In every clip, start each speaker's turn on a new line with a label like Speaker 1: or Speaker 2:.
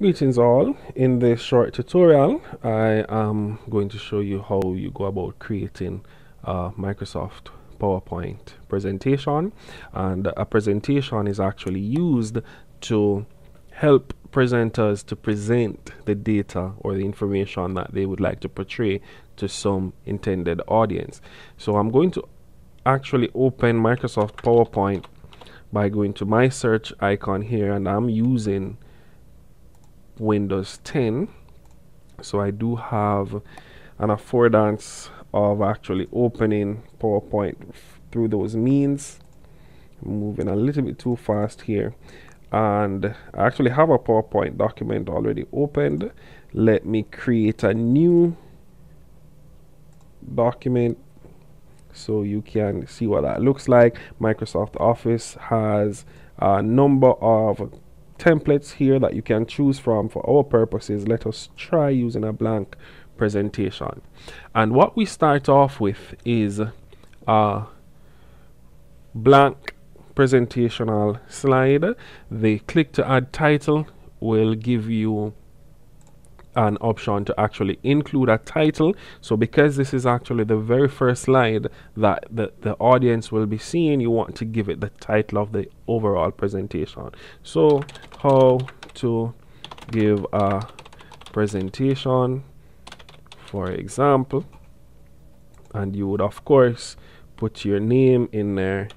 Speaker 1: Greetings all. In this short tutorial, I am going to show you how you go about creating a Microsoft PowerPoint presentation. And a presentation is actually used to help presenters to present the data or the information that they would like to portray to some intended audience. So I'm going to actually open Microsoft PowerPoint by going to my search icon here and I'm using Windows 10 so I do have an affordance of actually opening PowerPoint through those means. Moving a little bit too fast here. And I actually have a PowerPoint document already opened. Let me create a new document so you can see what that looks like. Microsoft Office has a number of templates here that you can choose from for our purposes. Let us try using a blank presentation. And what we start off with is a blank presentational slide. The click to add title will give you an option to actually include a title. So because this is actually the very first slide that the, the audience will be seeing you want to give it the title of the overall presentation. So how to give a presentation for example and you would of course put your name in there.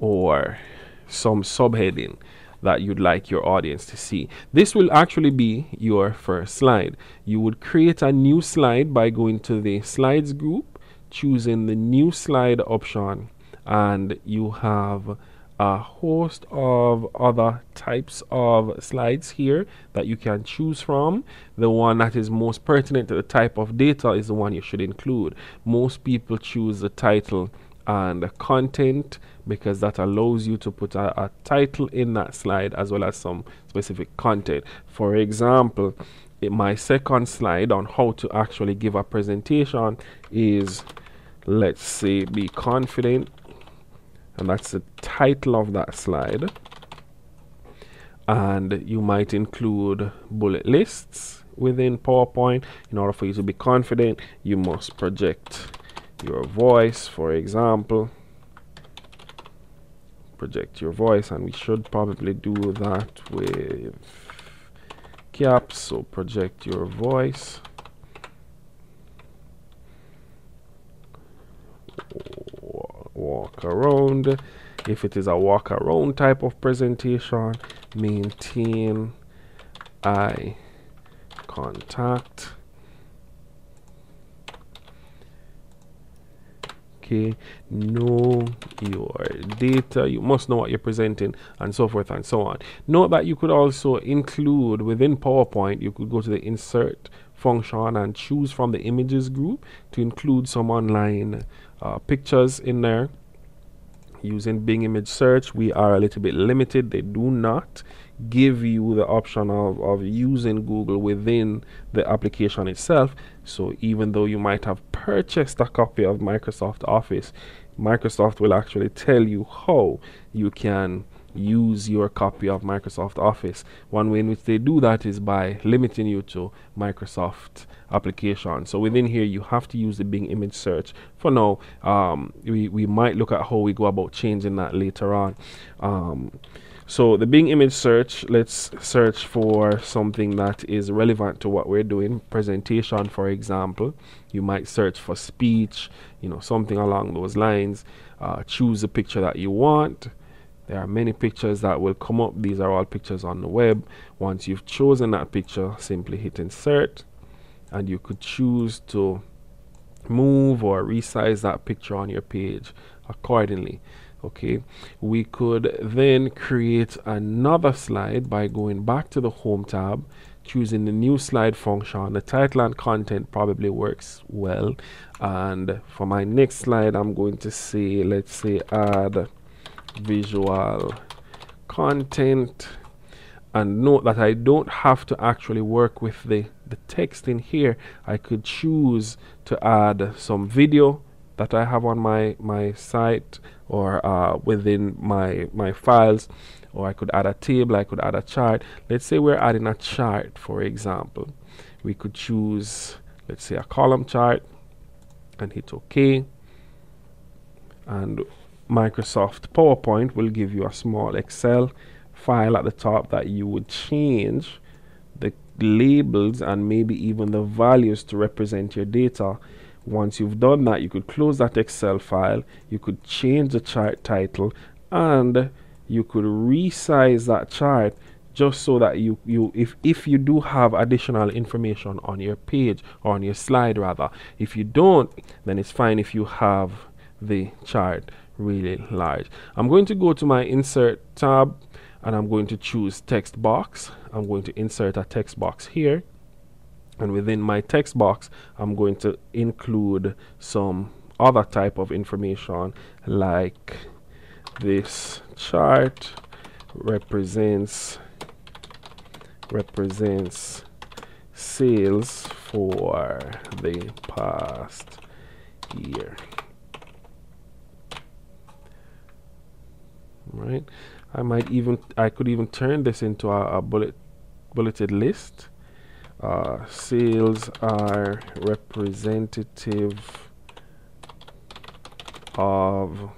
Speaker 1: Or some subheading that you'd like your audience to see. This will actually be your first slide. You would create a new slide by going to the slides group, choosing the new slide option, and you have a host of other types of slides here that you can choose from. The one that is most pertinent to the type of data is the one you should include. Most people choose the title and content because that allows you to put a, a, title in that slide as well as some specific content. For example, my second slide on how to actually give a presentation is let's say be confident and that's the title of that slide and you might include bullet lists within PowerPoint in order for you to be confident you must project your voice for example. Project your voice and we should probably do that with caps so project your voice. Walk around. If it is a walk around type of presentation maintain eye contact okay know your data you must know what you're presenting and so forth and so on. Note that you could also include within powerpoint you could go to the insert function and choose from the images group to include some online uh, pictures in there. Using Bing image search we are a little bit limited. They do not give you the option of, of using Google within the application itself. So even though you might have purchased a copy of Microsoft Office Microsoft will actually tell you how you can use your copy of Microsoft Office. One way in which they do that is by limiting you to Microsoft application. So within here, you have to use the Bing image search. For now, um, we, we might look at how we go about changing that later on. Um, so the Bing image search, let's search for something that is relevant to what we're doing. Presentation, for example. You might search for speech, you know, something along those lines. Uh, choose the picture that you want. There are many pictures that will come up. These are all pictures on the web. Once you've chosen that picture, simply hit insert and you could choose to move or resize that picture on your page accordingly okay we could then create another slide by going back to the home tab choosing the new slide function. The title and content probably works well. And for my next slide I'm going to say let's say add visual content. And note that I don't have to actually work with the, the text in here. I could choose to add some video that I have on my, my site or uh, within my my files or I could add a table I could add a chart. Let's say we're adding a chart for example. We could choose let's say a column chart and hit OK. And Microsoft PowerPoint will give you a small Excel file at the top that you would change the labels and maybe even the values to represent your data once you've done that you could close that excel file you could change the chart title and you could resize that chart just so that you you if if you do have additional information on your page or on your slide rather. If you don't then it's fine if you have the chart really large. I'm going to go to my insert tab and i'm going to choose text box. I'm going to insert a text box here and within my text box i'm going to include some other type of information like this chart represents represents sales for the past year. Right? I might even I could even turn this into a, a bullet bulleted list uh, sales are representative of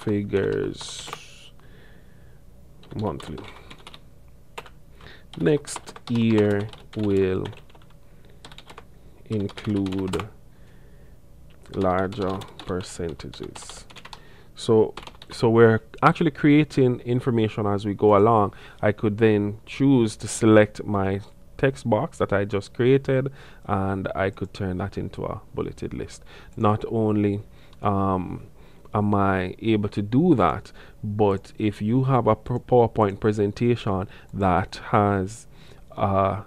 Speaker 1: figures monthly. Next year will include larger percentages. So so we're actually creating information as we go along. I could then choose to select my text box that I just created and I could turn that into a bulleted list. Not only um, am I able to do that? But if you have a PowerPoint presentation that has a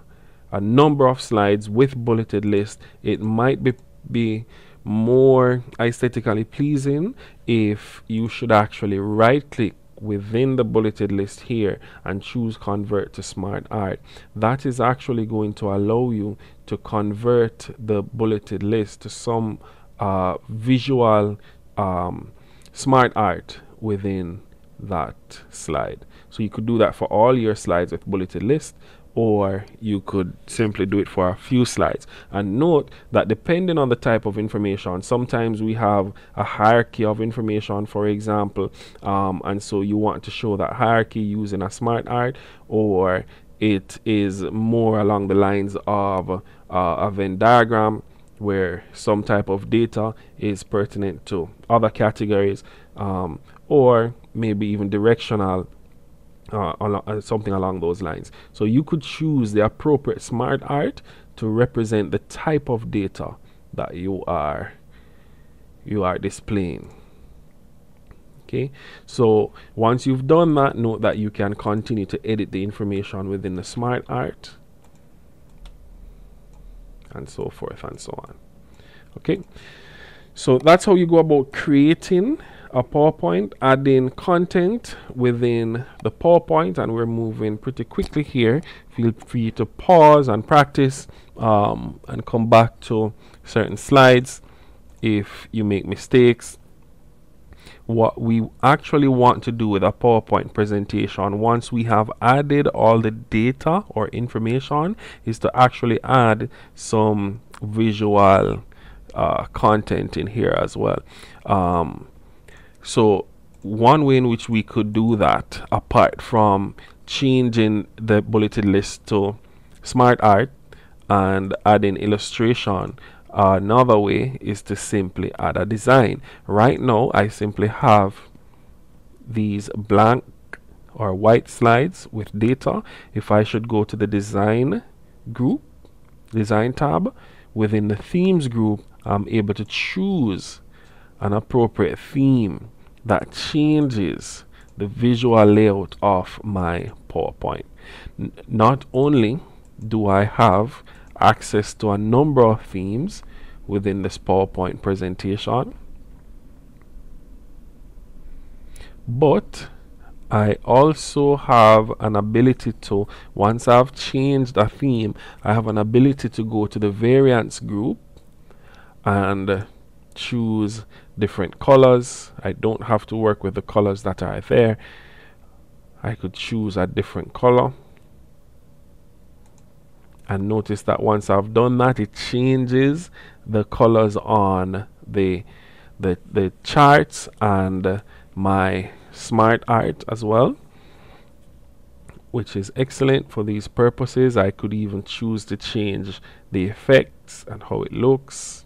Speaker 1: number of slides with bulleted list, it might be, be more aesthetically pleasing if you should actually right click within the bulleted list here and choose convert to smart art that is actually going to allow you to convert the bulleted list to some uh, visual um, smart art within that slide. So you could do that for all your slides with bulleted list or you could simply do it for a few slides. And note that depending on the type of information, sometimes we have a hierarchy of information, for example, um, and so you want to show that hierarchy using a smart art, or it is more along the lines of uh, a Venn diagram where some type of data is pertinent to other categories um, or maybe even directional uh, al uh, something along those lines. So you could choose the appropriate smart art to represent the type of data that you are you are displaying. Okay, so once you've done that, note that you can continue to edit the information within the smart art and so forth and so on. Okay, so that's how you go about creating a PowerPoint, adding content within the PowerPoint, and we're moving pretty quickly here. Feel free to pause and practice um, and come back to certain slides if you make mistakes what we actually want to do with a PowerPoint presentation once we have added all the data or information is to actually add some visual uh, content in here as well. Um, so one way in which we could do that apart from changing the bulleted list to smart art and adding illustration another way is to simply add a design. Right now, I simply have these blank or white slides with data. If I should go to the design group, design tab, within the themes group, I'm able to choose an appropriate theme that changes the visual layout of my PowerPoint. N not only do I have access to a number of themes within this PowerPoint presentation. But I also have an ability to, once I've changed a theme, I have an ability to go to the variants group and choose different colors. I don't have to work with the colors that are there. I could choose a different color. And notice that once I've done that, it changes the colors on the the, the charts and my smart art as well which is excellent for these purposes. I could even choose to change the effects and how it looks.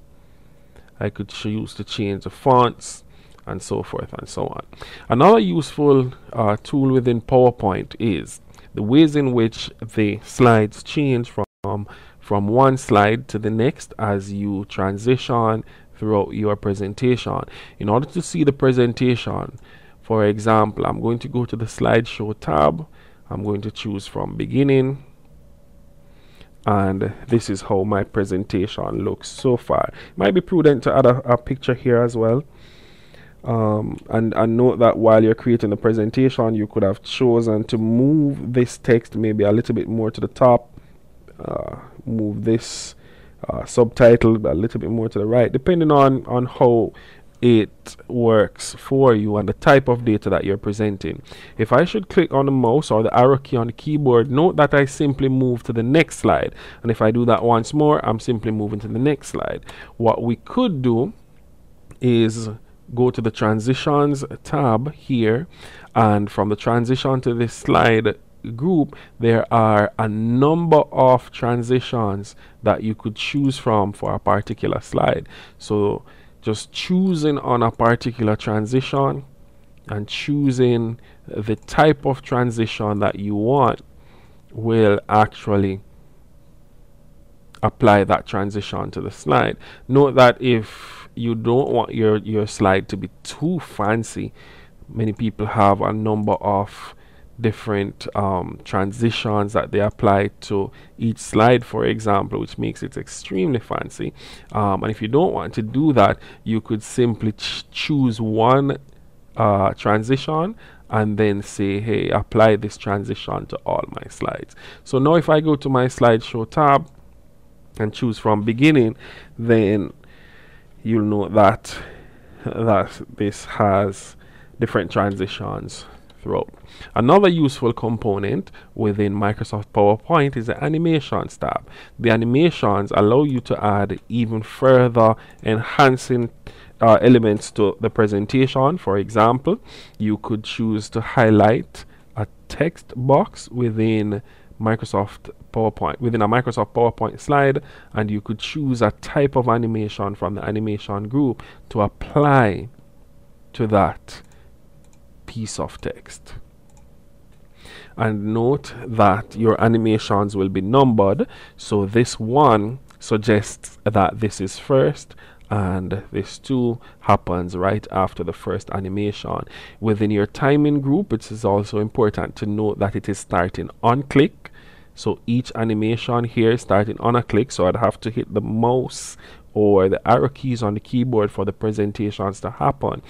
Speaker 1: I could choose to change the fonts and so forth and so on. Another useful uh, tool within PowerPoint is the ways in which the slides change from from one slide to the next as you transition throughout your presentation. In order to see the presentation, for example, I'm going to go to the slideshow tab I'm going to choose from beginning and this is how my presentation looks so far. Might be prudent to add a, a picture here as well. Um, and, and note that while you're creating the presentation you could have chosen to move this text maybe a little bit more to the top uh, move this uh, subtitle a little bit more to the right depending on on how it works for you and the type of data that you're presenting. If I should click on the mouse or the arrow key on the keyboard, note that I simply move to the next slide. And if I do that once more, I'm simply moving to the next slide. What we could do is go to the transitions tab here and from the transition to this slide group there are a number of transitions that you could choose from for a particular slide so just choosing on a particular transition and choosing the type of transition that you want will actually apply that transition to the slide. Note that if you don't want your, your slide to be too fancy, many people have a number of different um, transitions that they apply to each slide for example which makes it extremely fancy. Um, and if you don't want to do that you could simply ch choose one uh, transition and then say hey apply this transition to all my slides. So now if I go to my slideshow tab and choose from beginning then you'll know that that this has different transitions throughout. Another useful component within Microsoft PowerPoint is the animations tab. The animations allow you to add even further enhancing uh, elements to the presentation. For example, you could choose to highlight a text box within Microsoft PowerPoint within a Microsoft PowerPoint slide and you could choose a type of animation from the animation group to apply to that piece of text. And note that your animations will be numbered. So this one suggests that this is first and this two happens right after the first animation. Within your timing group, it is also important to note that it is starting on click. So each animation here is starting on a click. So I'd have to hit the mouse or the arrow keys on the keyboard for the presentations to happen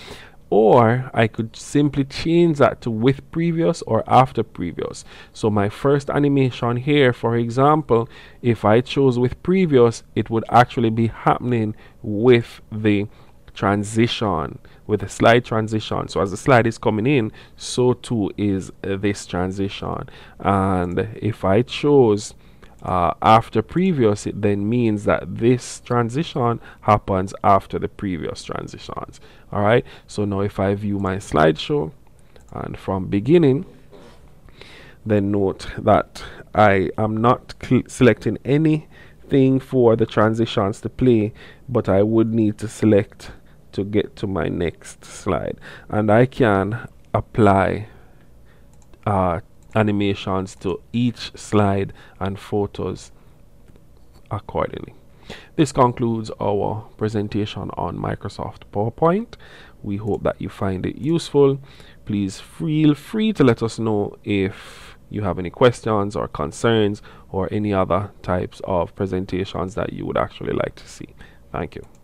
Speaker 1: or I could simply change that to with previous or after previous. So my first animation here, for example, if I chose with previous, it would actually be happening with the transition, with the slide transition. So as the slide is coming in, so too is uh, this transition. And if I chose uh, after previous, it then means that this transition happens after the previous transitions. All right. So now if I view my slideshow and from beginning, then note that I am not selecting anything for the transitions to play, but I would need to select to get to my next slide. And I can apply uh, animations to each slide and photos accordingly. This concludes our presentation on Microsoft PowerPoint. We hope that you find it useful. Please feel free to let us know if you have any questions or concerns or any other types of presentations that you would actually like to see. Thank you.